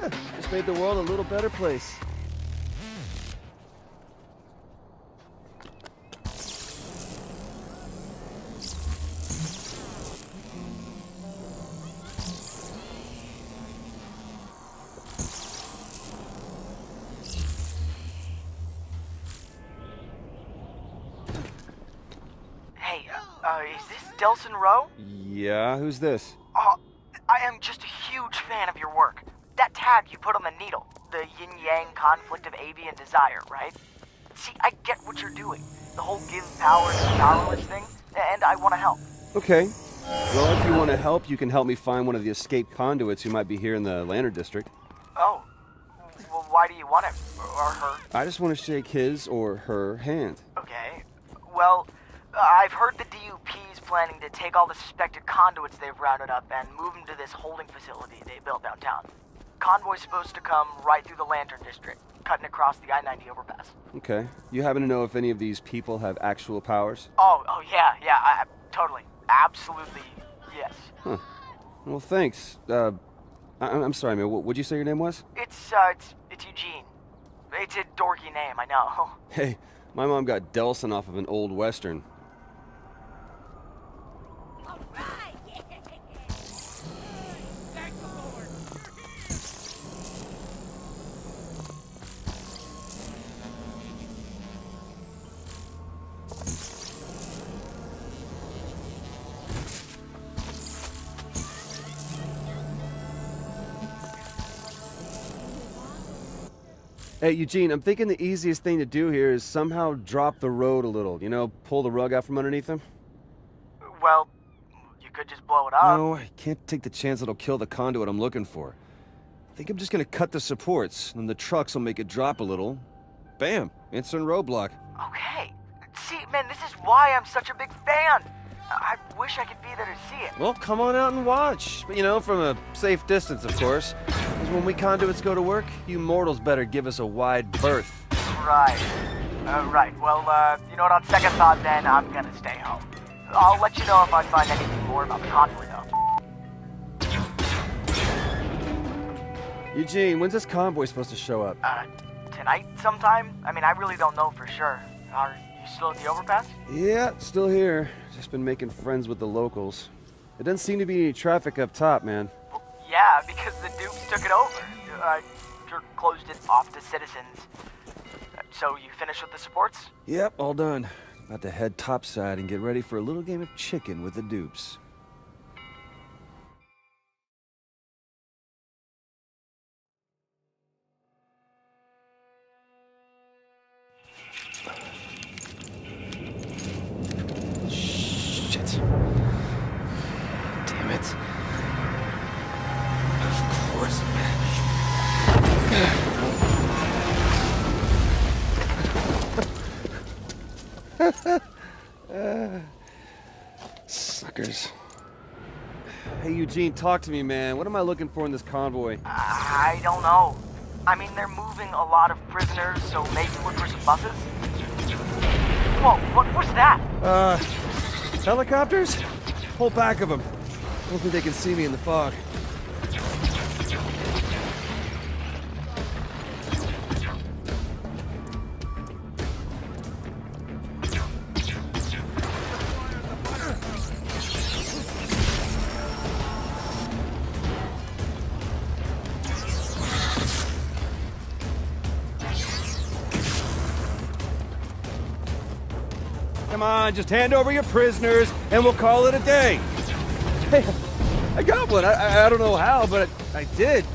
Just made the world a little better place. Hey, uh, is this Delsin Rowe? Yeah, who's this? Oh, I am just a huge fan of your work. That tag you put on the needle, the yin yang conflict of avian desire, right? See, I get what you're doing. The whole give power to the powerless thing, and I want to help. Okay. Well, if you want to help, you can help me find one of the escaped conduits who might be here in the Lantern District. Oh, well, why do you want him? Or her? I just want to shake his or her hand. Okay. Well, I've heard the DUP's planning to take all the suspected conduits they've rounded up and move them to this holding facility they built downtown. Convoy's supposed to come right through the Lantern District, cutting across the I-90 overpass. Okay. You happen to know if any of these people have actual powers? Oh, oh yeah, yeah, I, totally, absolutely, yes. Huh. Well, thanks. Uh, I- I'm sorry, man. What would you say your name was? It's, uh, it's, it's Eugene. It's a dorky name, I know. Hey, my mom got Delsin off of an old western. Hey, Eugene, I'm thinking the easiest thing to do here is somehow drop the road a little. You know, pull the rug out from underneath them. Well, you could just blow it up. No, I can't take the chance it'll kill the conduit I'm looking for. I think I'm just gonna cut the supports, and the trucks will make it drop a little. Bam! Instant roadblock. Okay. See, man, this is why I'm such a big fan. I wish I could be there to see it. Well, come on out and watch. You know, from a safe distance, of course. When we conduits go to work, you mortals better give us a wide berth. Right. Uh, right. Well, uh, you know what? On second thought, then I'm gonna stay home. I'll let you know if I find anything more about the convoy, though. Eugene, when's this convoy supposed to show up? Uh, tonight sometime? I mean, I really don't know for sure. Are you still at the overpass? Yeah, still here. Just been making friends with the locals. It doesn't seem to be any traffic up top, man. Yeah, because the Dukes took it over. Uh, closed it off to citizens. So you finished with the supports? Yep, all done. About to head topside and get ready for a little game of chicken with the dupes. Eugene, talk to me, man. What am I looking for in this convoy? I don't know. I mean, they're moving a lot of prisoners, so maybe look for some buses? Whoa, what, what's that? Uh, helicopters? Whole back of them. I don't think they can see me in the fog. Come on, just hand over your prisoners, and we'll call it a day. Hey, I got one. I, I, I don't know how, but I, I did.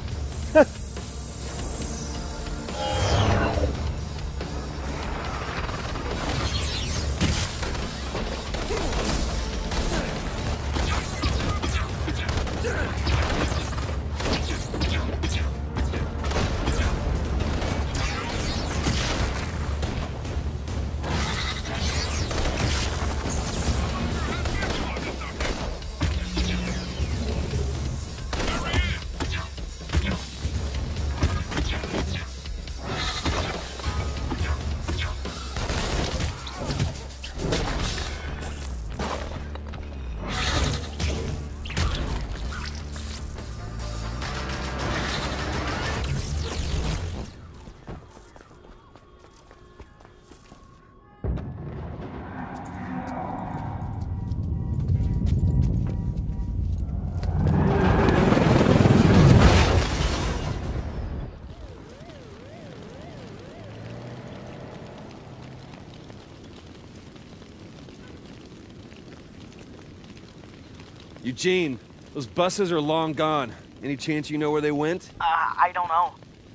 Eugene, those buses are long gone. Any chance you know where they went? Uh, I don't know.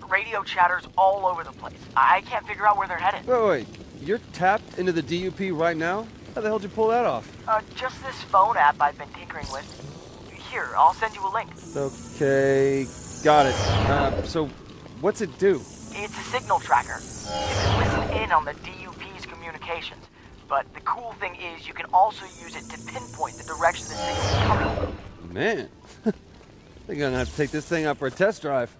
Radio chatter's all over the place. I can't figure out where they're headed. Wait, wait, you're tapped into the DUP right now? How the hell did you pull that off? Uh, just this phone app I've been tinkering with. Here, I'll send you a link. Okay, got it. Uh, so, what's it do? It's a signal tracker. You can listen in on the DUP's communications. But the cool thing is you can also use it to pinpoint the direction the signal is coming. Man, I'm gonna have to take this thing out for a test drive.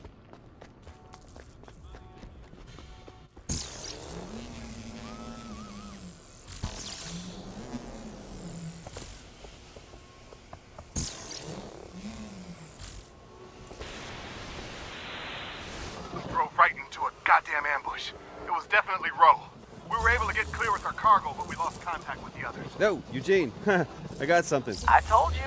No, Eugene, I got something. I told you.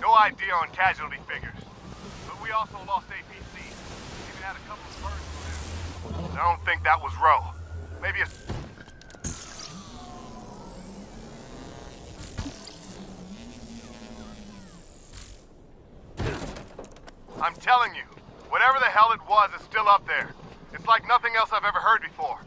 No idea on casualty figures. But we also lost APC. Even had a couple of birds there. I don't think that was Rowe. Maybe a... I'm telling you, whatever the hell it was is still up there. It's like nothing else I've ever heard before.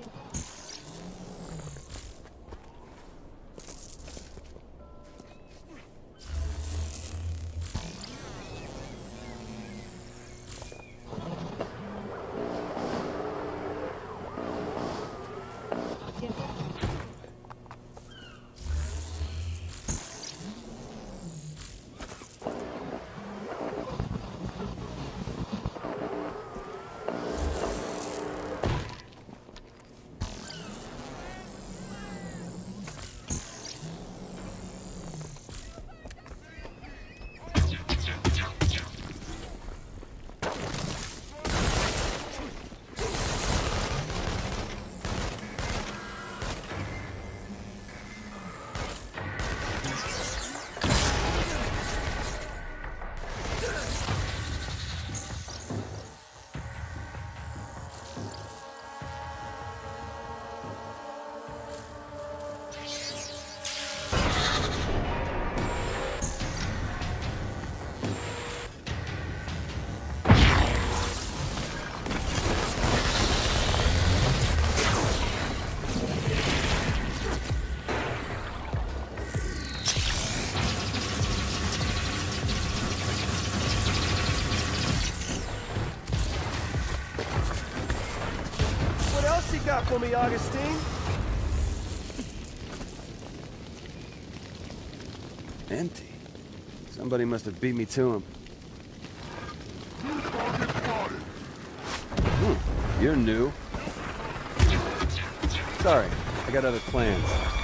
For me, Augustine? Empty. Somebody must have beat me to him. Hmm, you're new. Sorry, I got other plans.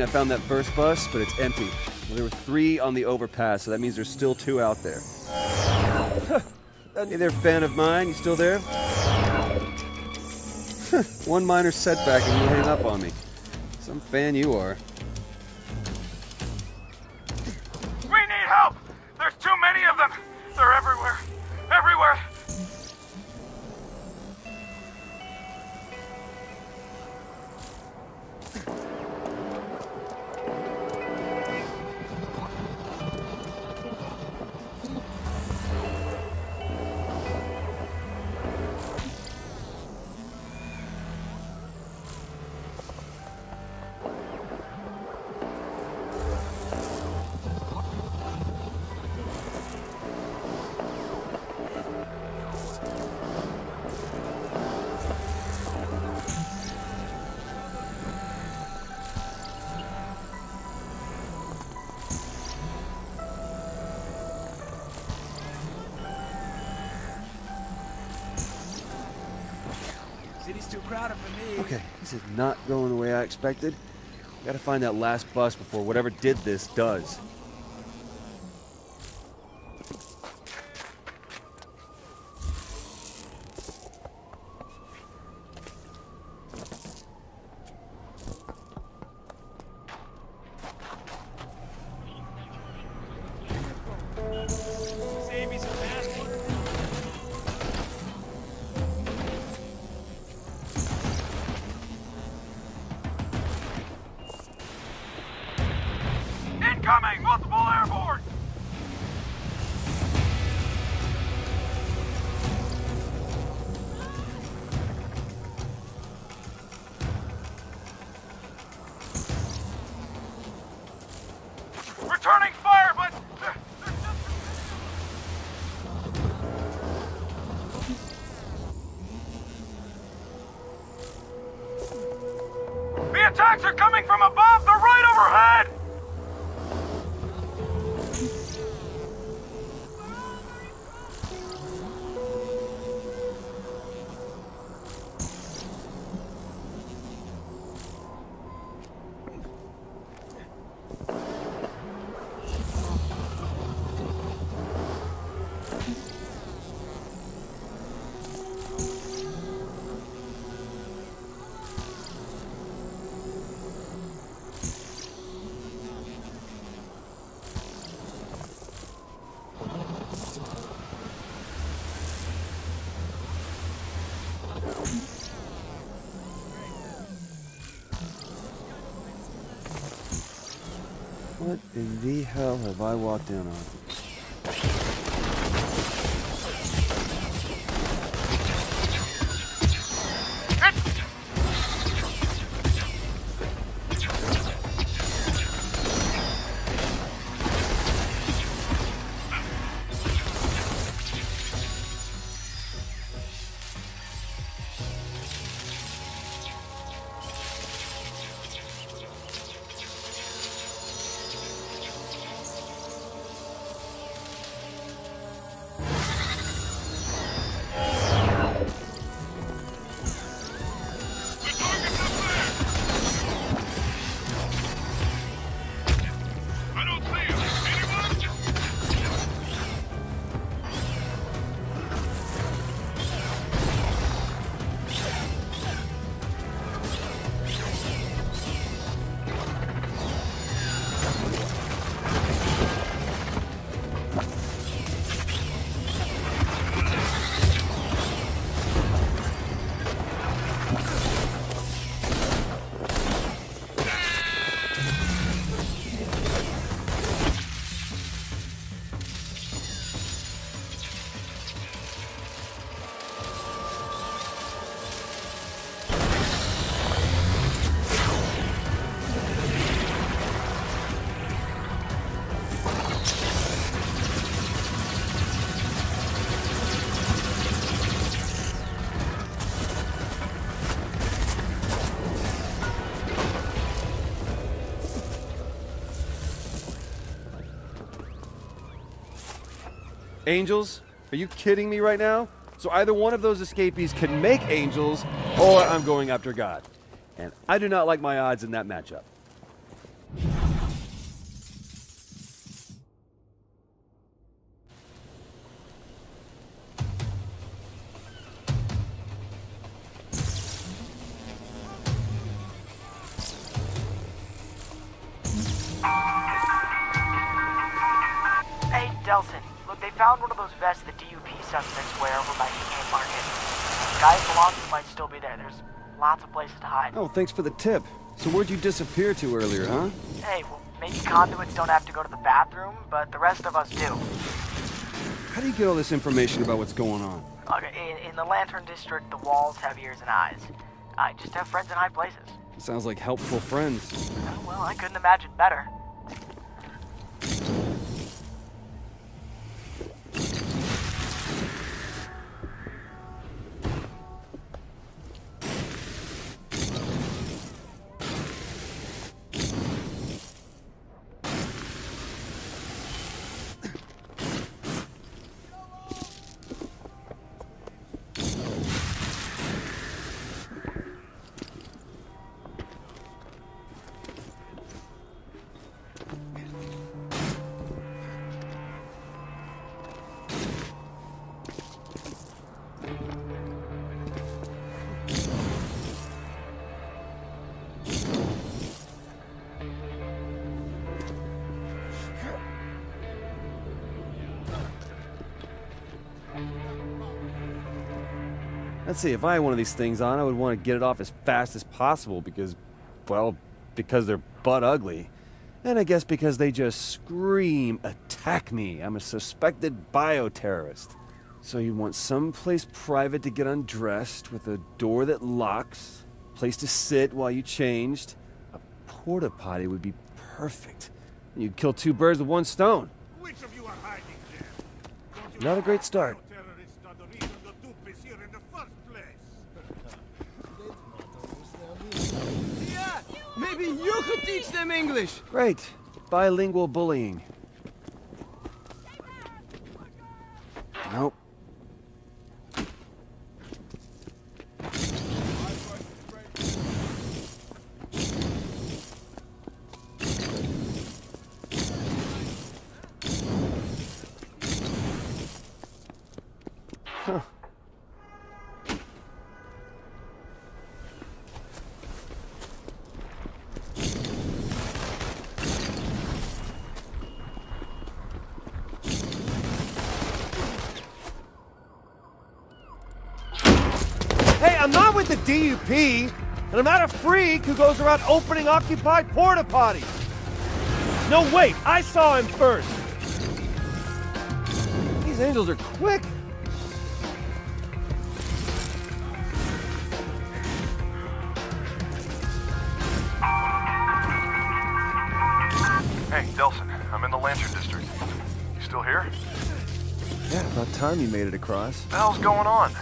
I found that first bus, but it's empty. Well, there were three on the overpass, so that means there's still two out there. hey there, fan of mine. You still there? One minor setback and you hang up on me. Some fan you are. Okay, this is not going the way I expected. Gotta find that last bus before whatever did this does. What in the hell have I walked in on? Angels? Are you kidding me right now? So either one of those escapees can make angels, or I'm going after God. And I do not like my odds in that matchup. Hey, Delsin. They found one of those vests the DUP suspects wear over by the game market. Guys belonging might still be there. There's lots of places to hide. Oh, thanks for the tip. So where'd you disappear to earlier, huh? Hey, well, maybe conduits don't have to go to the bathroom, but the rest of us do. How do you get all this information about what's going on? Look, in, in the Lantern District, the walls have ears and eyes. I just have friends in high places. Sounds like helpful friends. Oh, well, I couldn't imagine better. Let's see, if I had one of these things on, I would want to get it off as fast as possible because, well, because they're butt ugly. And I guess because they just scream, attack me. I'm a suspected bioterrorist. So you want some place private to get undressed with a door that locks, place to sit while you changed. A porta potty would be perfect. You'd kill two birds with one stone. Which of you are hiding there? Don't a great start. Terrorists are the reason the dupe is here in the first place. Yeah, Maybe you could teach them English. Great. Bilingual bullying. Nope. Huh. Hey, I'm not with the DUP, and I'm not a freak who goes around opening occupied porta potties. No, wait, I saw him first. These angels are quick. Hey, Delsin, I'm in the Lantern District. You still here? Yeah, about time you made it across. What the hell's going on?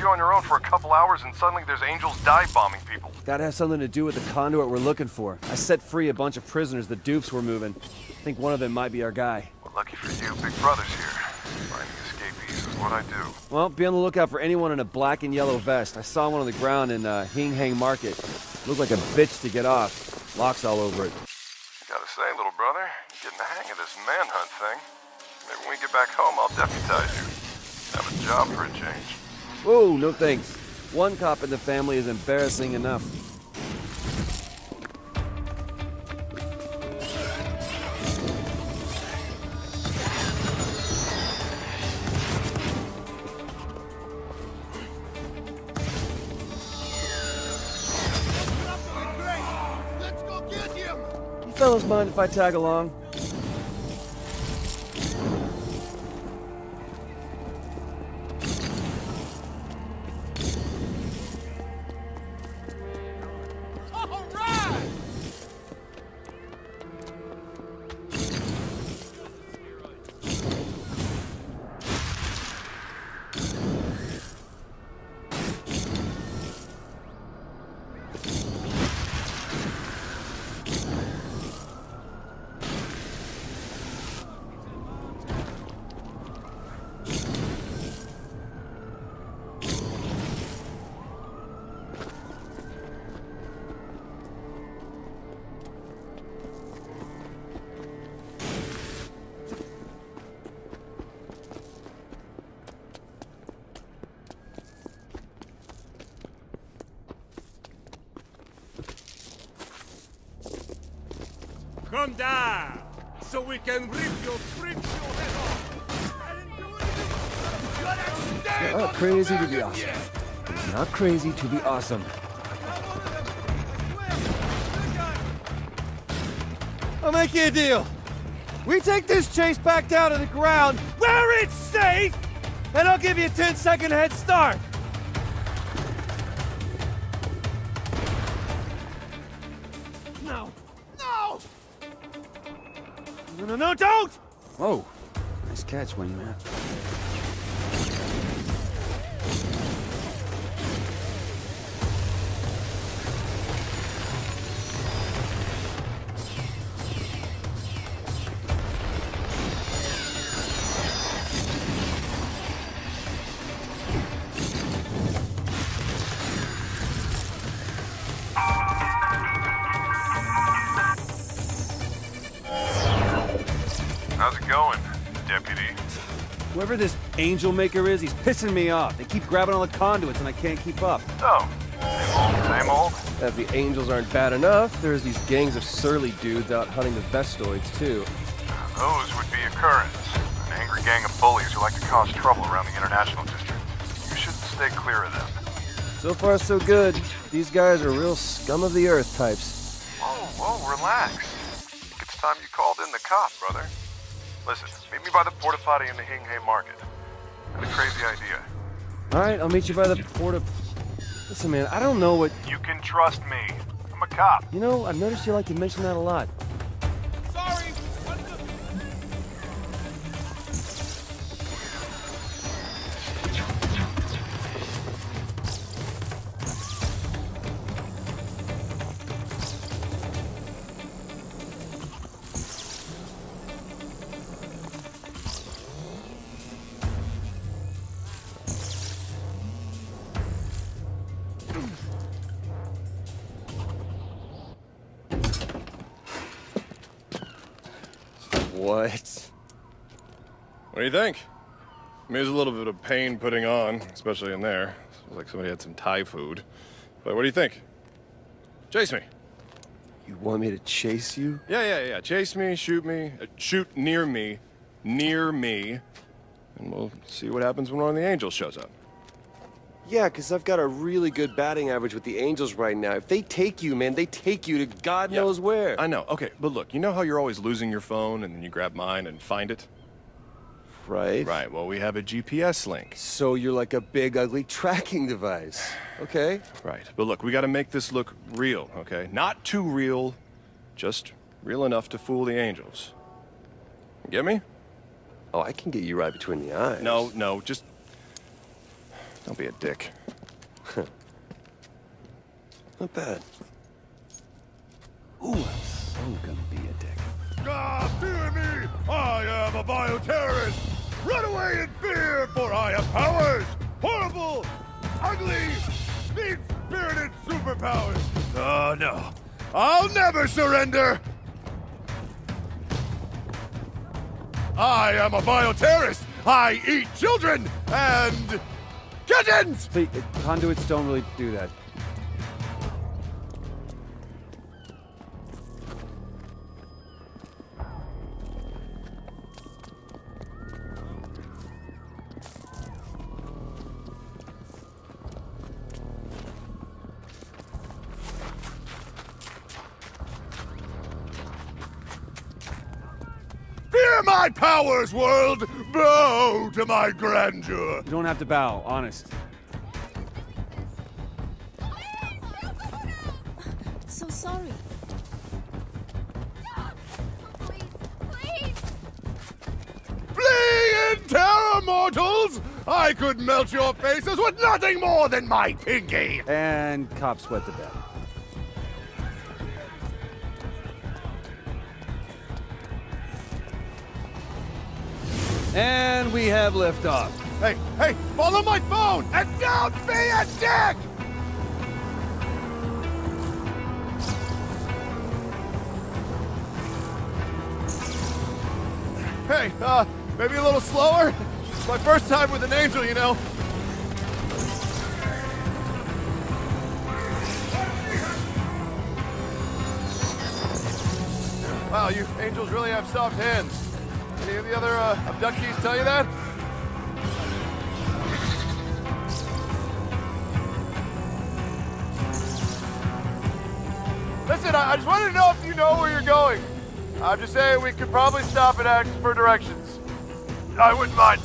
I leave you on your own for a couple hours and suddenly there's angels dive bombing people. Gotta have something to do with the conduit we're looking for. I set free a bunch of prisoners the dupes were moving. I think one of them might be our guy. Well, lucky for you, Big Brother's here. Finding escapees is what I do. Well, be on the lookout for anyone in a black and yellow vest. I saw one on the ground in uh, Hing Hay Market. Looked like a bitch to get off. Locks all over it. Gotta say, little brother, you're getting the hang of this manhunt thing. Maybe when we get back home, I'll deputize you. Have a job for a change. Whoa, no thanks. One cop in the family is embarrassing enough. Let's go get him! You fellas mind if I tag along? Come down, so we can rip your freak your head off. You're not crazy to be awesome. It's Not crazy to be awesome. I'll make you a deal. We take this chase back down to the ground where it's safe, and I'll give you a 10 second head start. Don't! Whoa. Nice catch, Wingman. Whoever this angel maker is, he's pissing me off. They keep grabbing all the conduits and I can't keep up. Oh, same old, same old? If the angels aren't bad enough, there's these gangs of surly dudes out hunting the Vestoids, too. Those would be Akurians. An angry gang of bullies who like to cause trouble around the International District. You should stay clear of them. So far, so good. These guys are real scum of the earth types. Whoa, whoa, relax. It's time you called in the cop, brother. Listen, meet me by the porta potty in the Hing Hay Market. Had a crazy idea. All right, I'll meet you by the porta. Listen, man, I don't know what. You can trust me. I'm a cop. You know, I've noticed you like to mention that a lot. What do you think? I mean, it was a little bit of pain putting on, especially in there. It was like somebody had some Thai food. But what do you think? Chase me. You want me to chase you? Yeah, yeah, yeah. Chase me, shoot me, uh, shoot near me, near me, and we'll see what happens when one of the angels shows up. Yeah, because I've got a really good batting average with the Angels right now. If they take you, man, they take you to God Yeah, knows where. I know. Okay, but look, you know how you're always losing your phone and then you grab mine and find it? Right. Right. Well, we have a GPS link. So you're like a big, ugly tracking device. Okay. Right. But look, we got to make this look real, okay? Not too real, just real enough to fool the angels. Get me? Oh, I can get you right between the eyes. No, no, just don't be a dick. Not bad. Ooh, I'm so gonna be a dick. Ah, fear me! I am a bioterrorist! Run away in fear, for I have powers! Horrible! Ugly! Mean-spirited superpowers! Oh, no. I'll never surrender! I am a bioterrorist! I eat children and kittens! Uh, conduits don't really do that. My powers, world! Bow to my grandeur! You don't have to bow, honest. So sorry. Flee in terror, mortals! I could melt your faces with nothing more than my pinky! And cop sweat the bed. We have liftoff. Hey, hey, follow my phone and don't be a dick! Hey, uh, maybe a little slower? It's my first time with an angel, you know. Wow, you angels really have soft hands. Any of the other uh, abductees tell you that? Listen, I, I just wanted to know if you know where you're going. I'm just saying we could probably stop and ask for directions. I wouldn't mind.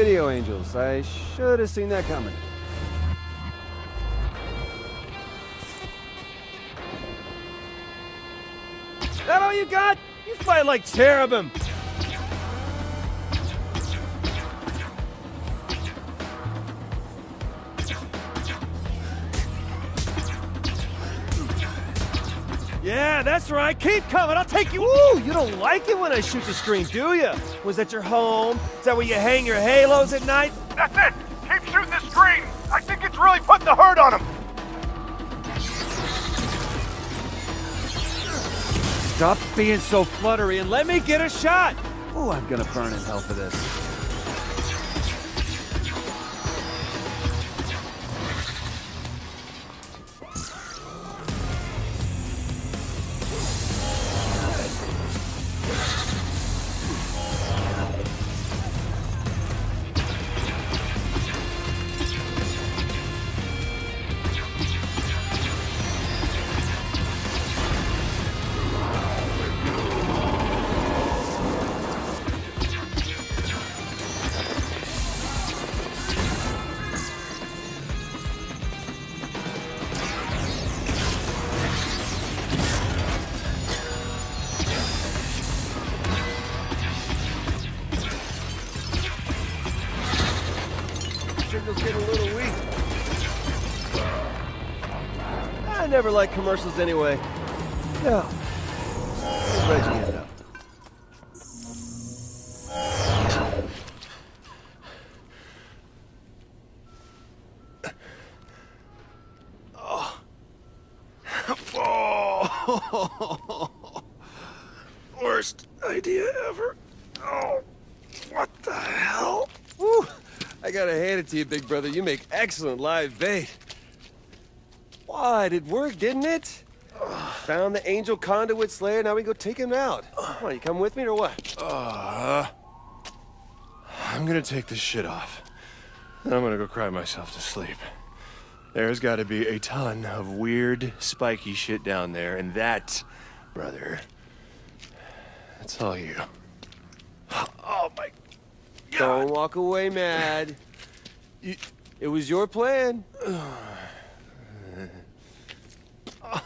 Video angels. I should have seen that coming. That all you got? You fight like cherubim. That's right. Keep coming. I'll take you. Ooh, you don't like it when I shoot the screen, do you? Was that your home? Is that where you hang your halos at night? That's it! Keep shooting the screen! I think it's really putting the hurt on him! Stop being so fluttery and let me get a shot. Ooh, I'm gonna burn in hell for this. Never like commercials anyway. No. Where's Reggie end up? Oh. Worst idea ever. Oh, what the hell? Woo! I gotta hand it to you, big brother. You make excellent live bait. It worked, didn't it? Found the angel conduit slayer. Now we go take him out. Come on, you come with me or what? Uh, I'm gonna take this shit off. Then I'm gonna go cry myself to sleep. There's gotta be a ton of weird, spiky shit down there, and that, brother, that's all you. Oh my Don't walk away mad. You- it was your plan.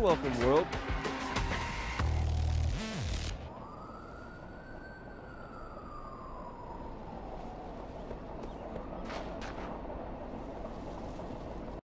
welcome, world.